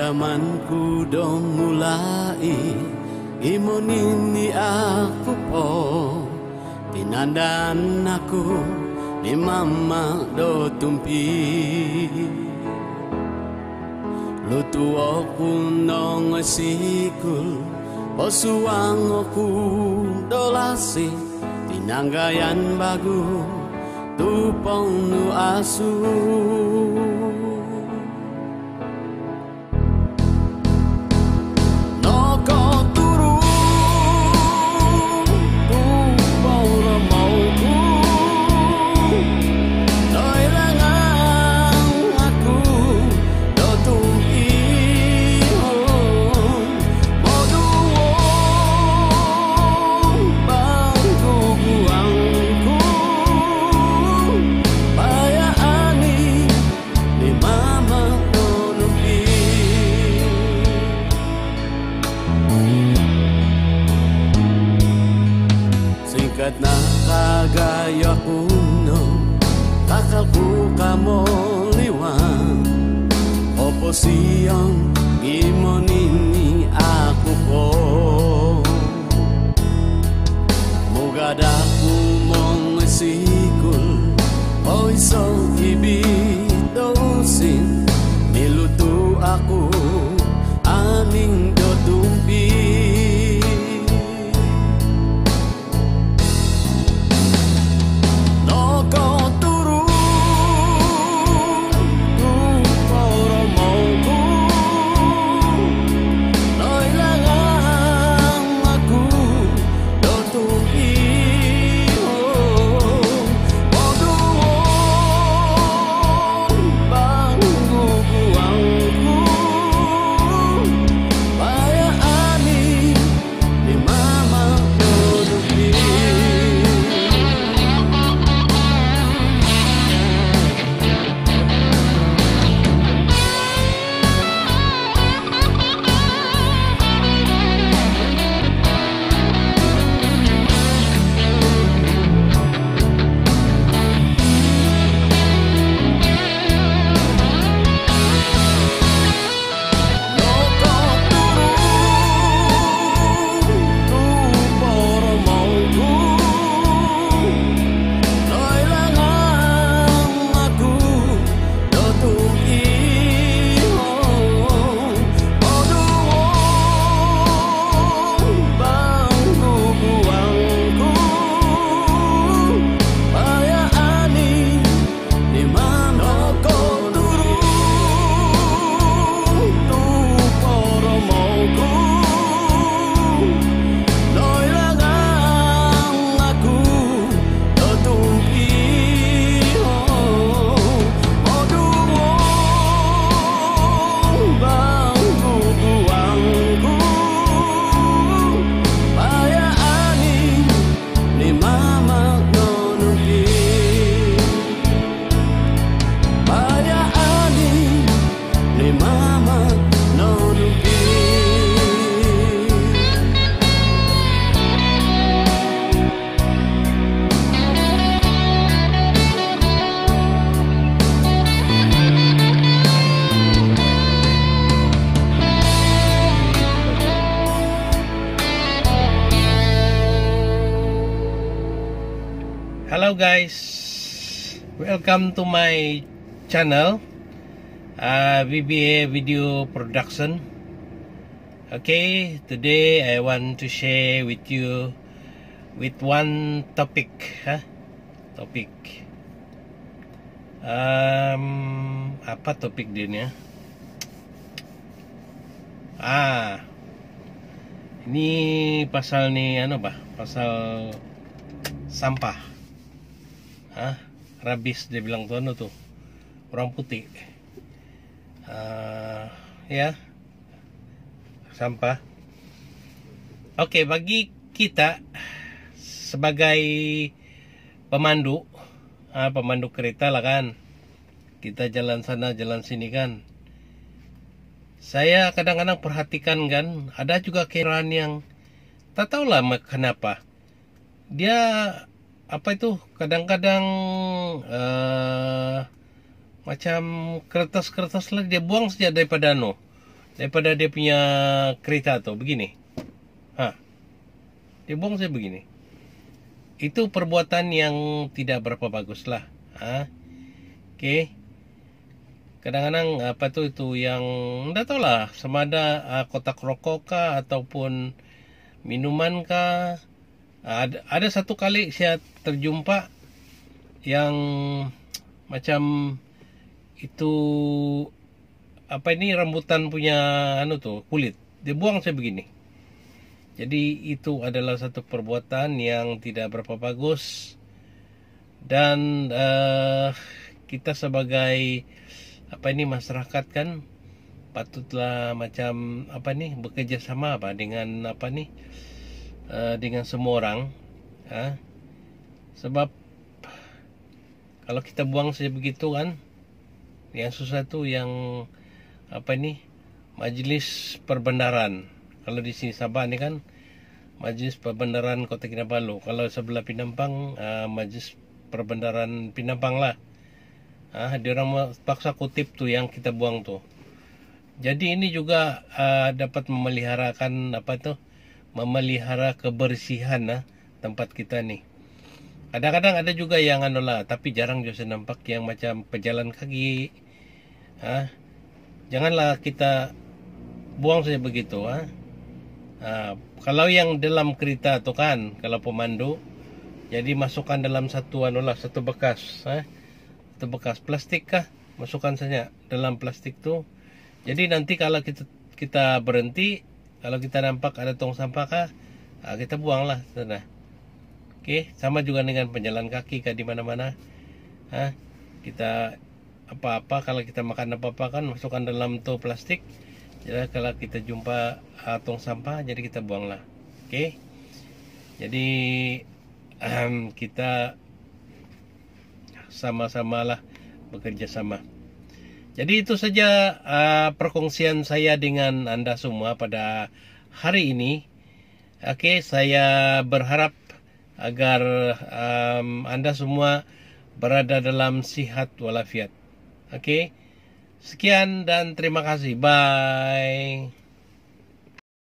Zamanku dong mulai. Imon ini aku po. Tinandan aku Ni mama do tumpi. Lutu aku nong sikul Posuang aku dolasi Tinanggayan bagu Tupong nu asu siyang gimonin ako po, Mugad ako mong sikul Oy so ibig Hello guys, welcome to my channel uh, VBA Video Production. Okay, today I want to share with you with one topic, huh? Topic. Um, apa topik dia ah? Ah, ini pasal ni ano ba? Pasal sampah. Hah? Rabis dia bilang tuh ano tuh orang putih. Ah, ya. Sampah. Oke, bagi kita sebagai pemandu, ah, pemandu kereta lah kan. Kita jalan sana, jalan sini kan. Saya kadang-kadang perhatikan kan, ada juga kendaraan yang tak tahu lah ma- kenapa. Dia apa itu kadang-kadang eh, macam kertas-kertas lagi dia buang saja daripada no daripada dia punya kereta tuh begini. Ha. Dia buang saya begini. Itu perbuatan yang tidak berapa bagus lah. Ha. Okey. Kadang-kadang apa tuh itu yang enggak tahu lah sama ada uh, kotak rokok kah ataupun minuman kah. Ada, ada satu kali saya terjumpa yang macam itu apa ini rambutan punya anu tuh kulit. Dia buang saya begini. Jadi itu adalah satu perbuatan yang tidak berapa bagus. Dan uh, kita sebagai apa ini masyarakat kan patutlah macam apa nih bekerja sama apa dengan apa nih uh, dengan semua orang ha? sebab kalau kita buang saja begitu kan yang susah tuh yang apa ini majlis perbendaran. Kalau di sini Sabah ni kan majlis perbendaran Kota Kinabalu. Kalau sebelah Pinampang uh, majlis perbendaran Pinampang lah. Ah dia orang paksa kutip tu yang kita buang tu. Jadi ini juga uh, dapat memeliharakan apa tu memelihara kebersihan uh, tempat kita ni. Kadang-kadang ada juga yang anu lah tapi jarang juga saya nampak yang macam pejalan kaki ah. Janganlah kita buang saja begitu ah. Uh, kalau yang dalam kereta tu kan kalau pemandu jadi masukkan dalam satu anu lah satu bekas ah. Itu bekas plastik kah masukkan saja dalam plastik tu. Jadi nanti kalau kita kita berhenti kalau kita nampak ada tong sampah kah ah, kita buanglah sana Okey, sama juga dengan penjalan kaki kah di mana-mana. Ha kita apa-apa kalau kita makan apa-apa kan masukkan dalam tu plastik jadi kalau kita jumpa uh, tong sampah jadi kita buanglah. Okey jadi um, kita sama-samalah bekerja sama. Jadi itu saja uh, perkongsian saya dengan anda semua pada hari ini. Oke, okay, saya berharap agar um, anda semua berada dalam sihat walafiat. Oke, okay? sekian dan terima kasih. Bye.